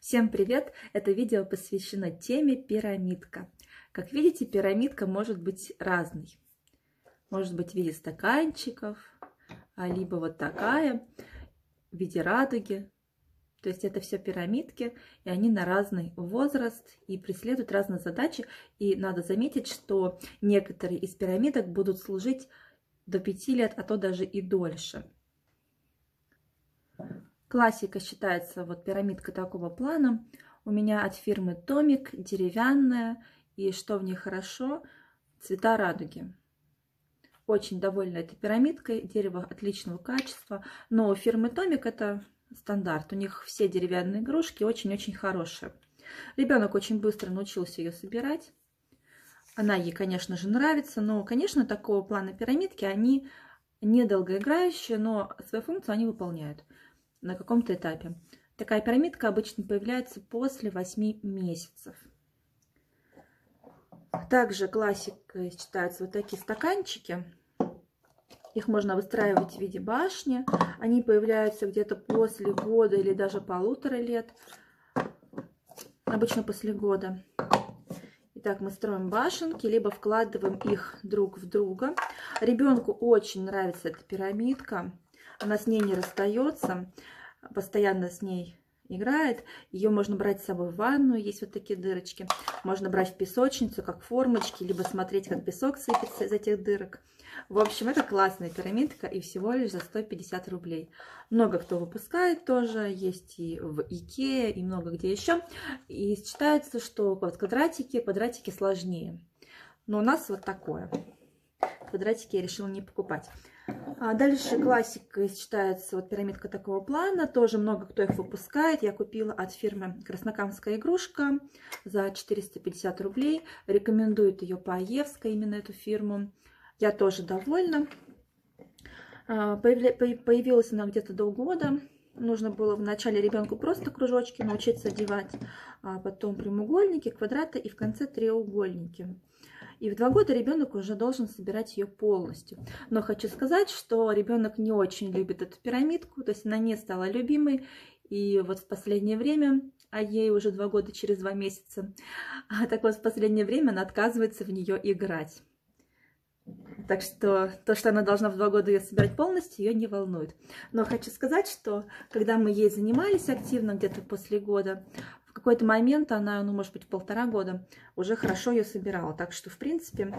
Всем привет! Это видео посвящено теме пирамидка. Как видите, пирамидка может быть разной. Может быть в виде стаканчиков, а либо вот такая, в виде радуги. То есть это все пирамидки, и они на разный возраст и преследуют разные задачи. И надо заметить, что некоторые из пирамидок будут служить до 5 лет, а то даже и дольше. Классика считается вот пирамидка такого плана. У меня от фирмы Томик, деревянная. И что в ней хорошо, цвета радуги. Очень довольна этой пирамидкой, дерево отличного качества. Но у фирмы Томик это стандарт. У них все деревянные игрушки очень-очень хорошие. Ребенок очень быстро научился ее собирать. Она ей, конечно же, нравится, но, конечно, такого плана пирамидки, они недолгоиграющие, но свою функцию они выполняют на каком-то этапе. Такая пирамидка обычно появляется после 8 месяцев. Также классикой считаются вот такие стаканчики. Их можно выстраивать в виде башни. Они появляются где-то после года или даже полутора лет. Обычно после года. Итак, мы строим башенки, либо вкладываем их друг в друга. Ребенку очень нравится эта пирамидка. Она с ней не расстается, постоянно с ней играет. Ее можно брать с собой в ванную, есть вот такие дырочки. Можно брать в песочницу, как формочки, либо смотреть, как песок сыпется из этих дырок. В общем, это классная пирамидка и всего лишь за 150 рублей. Много кто выпускает тоже, есть и в Икее, и много где еще. И считается, что вот квадратики, квадратики сложнее. Но у нас вот такое. Квадратики я решила не покупать. А дальше классикой считается вот пирамидка такого плана. Тоже много кто их выпускает. Я купила от фирмы Краснокамская игрушка за 450 рублей. Рекомендует ее Паевска, именно эту фирму. Я тоже довольна. А, появилась она где-то до года. Нужно было вначале ребенку просто кружочки научиться одевать, а потом прямоугольники, квадраты и в конце треугольники. И в два года ребенок уже должен собирать ее полностью. Но хочу сказать, что ребенок не очень любит эту пирамидку, то есть она не стала любимой. И вот в последнее время, а ей уже два года через два месяца, так вот в последнее время она отказывается в нее играть. Так что то, что она должна в два года ее собирать полностью, ее не волнует. Но хочу сказать, что когда мы ей занимались активно, где-то после года, в какой-то момент она, ну, может быть, полтора года уже хорошо ее собирала. Так что, в принципе,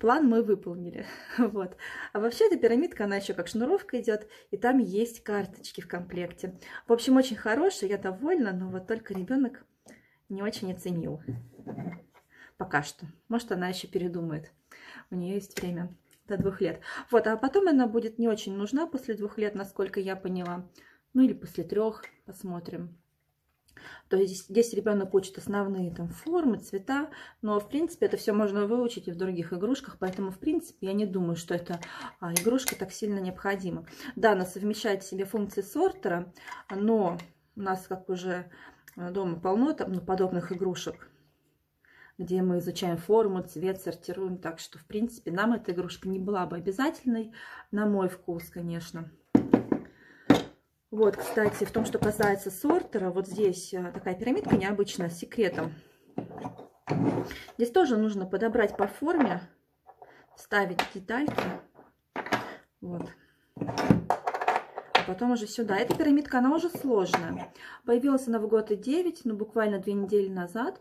план мы выполнили. Вот. А вообще эта пирамидка, она еще как шнуровка идет, и там есть карточки в комплекте. В общем, очень хорошая, я довольна, но вот только ребенок не очень оценил. Пока что. Может, она еще передумает. У нее есть время до двух лет. Вот, а потом она будет не очень нужна после двух лет, насколько я поняла. Ну или после трех, посмотрим. То есть здесь ребенок учит основные там формы, цвета, но в принципе это все можно выучить и в других игрушках, поэтому в принципе я не думаю, что эта а, игрушка так сильно необходима. Да, она совмещает в себе функции сортера, но у нас как уже э, дома полно там, ну, подобных игрушек, где мы изучаем форму, цвет, сортируем. Так что, в принципе, нам эта игрушка не была бы обязательной, на мой вкус, конечно. Вот, кстати, в том, что касается сортера, вот здесь э, такая пирамидка необычная, с секретом. Здесь тоже нужно подобрать по форме, ставить детальки. Вот. А потом уже сюда. Эта пирамидка, она уже сложная. Появилась она в год и 9, ну, буквально две недели назад.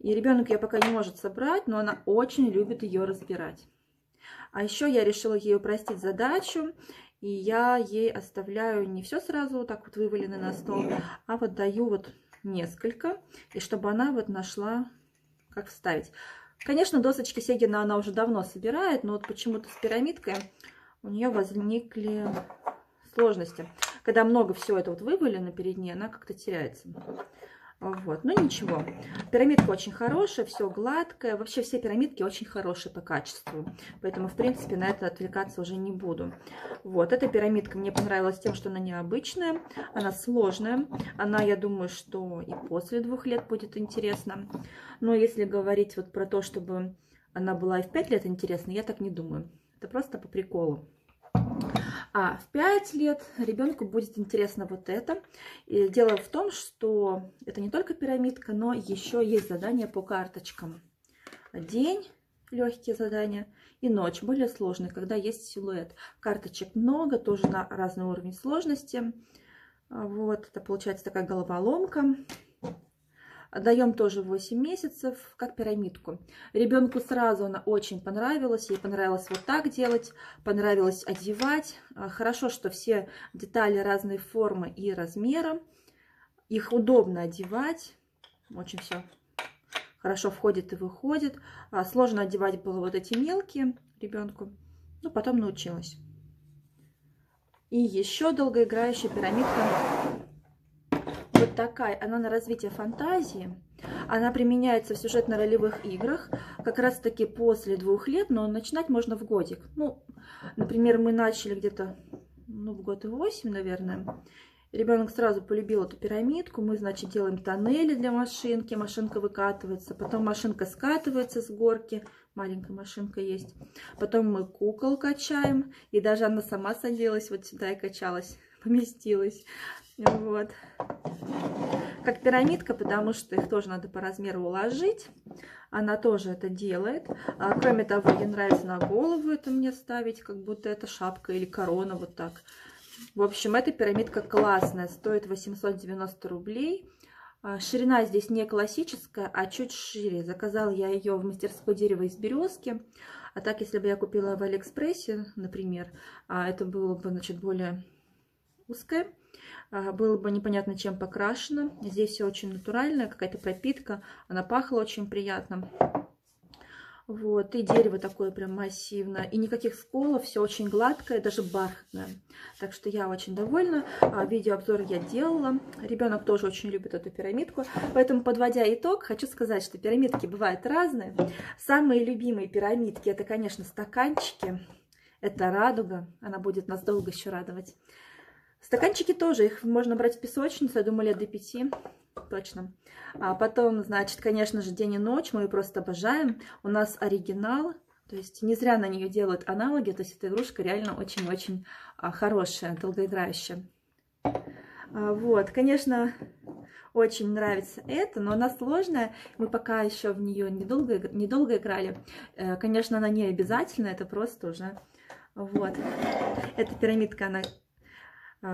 И ребенок ее пока не может собрать, но она очень любит ее разбирать. А еще я решила ей упростить задачу и я ей оставляю не все сразу вот так вот вывалено на стол, а вот даю вот несколько, и чтобы она вот нашла, как вставить. Конечно, досочки Сегина она уже давно собирает, но вот почему-то с пирамидкой у нее возникли сложности. Когда много всего это вот вывалено перед ней, она как-то теряется. Вот, ну ничего. Пирамидка очень хорошая, все гладкое. Вообще все пирамидки очень хорошие по качеству. Поэтому, в принципе, на это отвлекаться уже не буду. Вот, эта пирамидка мне понравилась тем, что она необычная, она сложная. Она, я думаю, что и после двух лет будет интересна. Но если говорить вот про то, чтобы она была и в пять лет интересна, я так не думаю. Это просто по приколу. А в 5 лет ребенку будет интересно вот это. И дело в том, что это не только пирамидка, но еще есть задания по карточкам. День, легкие задания, и ночь, более сложные, когда есть силуэт. Карточек много, тоже на разный уровень сложности. Вот, это получается такая головоломка. Даем тоже 8 месяцев, как пирамидку. Ребенку сразу она очень понравилась. Ей понравилось вот так делать, понравилось одевать. А, хорошо, что все детали разной формы и размера. Их удобно одевать. Очень все хорошо входит и выходит. А, сложно одевать было вот эти мелкие ребенку. Но потом научилась. И еще долгоиграющая пирамидка вот такая, она на развитие фантазии. Она применяется в сюжетно-ролевых играх как раз-таки после двух лет, но начинать можно в годик. Ну, например, мы начали где-то ну, в год и восемь, наверное. Ребенок сразу полюбил эту пирамидку. Мы, значит, делаем тоннели для машинки. Машинка выкатывается. Потом машинка скатывается с горки. Маленькая машинка есть. Потом мы кукол качаем. И даже она сама садилась вот сюда и качалась. Поместилась. Вот. Как пирамидка, потому что их тоже надо по размеру уложить. Она тоже это делает. А, кроме того, ей нравится на голову это мне ставить, как будто это шапка или корона, вот так. В общем, эта пирамидка классная, стоит 890 рублей. А, ширина здесь не классическая, а чуть шире. Заказала я ее в мастерской дерева из березки. А так, если бы я купила в Алиэкспрессе, например, а, это было бы, значит, более узкое. Было бы непонятно, чем покрашено. Здесь все очень натуральное, какая-то пропитка. Она пахла очень приятно. Вот, и дерево такое прям массивное, и никаких сколов, все очень гладкое, даже бархатное. Так что я очень довольна. А, видеообзор я делала. Ребенок тоже очень любит эту пирамидку. Поэтому, подводя итог, хочу сказать, что пирамидки бывают разные. Самые любимые пирамидки, это, конечно, стаканчики. Это радуга, она будет нас долго еще радовать. Стаканчики тоже, их можно брать в песочницу, я думаю, лет до пяти, точно. А потом, значит, конечно же, день и ночь, мы ее просто обожаем. У нас оригинал, то есть не зря на нее делают аналоги, то есть эта игрушка реально очень-очень а, хорошая, долгоиграющая. А, вот, конечно, очень нравится это, но она сложная, мы пока еще в нее недолго, недолго играли. Э, конечно, она не обязательно, это просто уже... Вот, эта пирамидка, она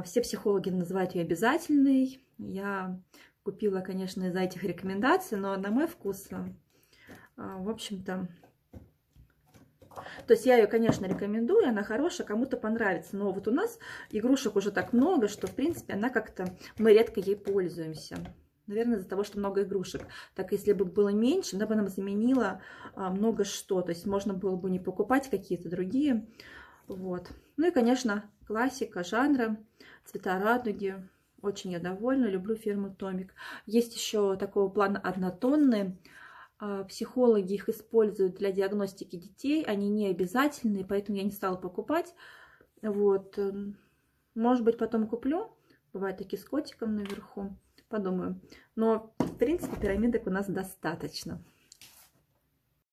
все психологи называют ее обязательной. Я купила, конечно, из-за этих рекомендаций, но на мой вкус, а, в общем-то... То есть я ее, конечно, рекомендую, она хорошая, кому-то понравится. Но вот у нас игрушек уже так много, что, в принципе, она как-то... Мы редко ей пользуемся. Наверное, из-за того, что много игрушек. Так, если бы было меньше, она бы нам заменила а, много что. То есть можно было бы не покупать какие-то другие. Вот. Ну и, конечно, классика жанра цвета радуги. Очень я довольна, люблю фирму Томик. Есть еще такого плана однотонные. А, психологи их используют для диагностики детей. Они не обязательные, поэтому я не стала покупать. Вот. Может быть, потом куплю. Бывают такие с котиком наверху. Подумаю. Но, в принципе, пирамидок у нас достаточно.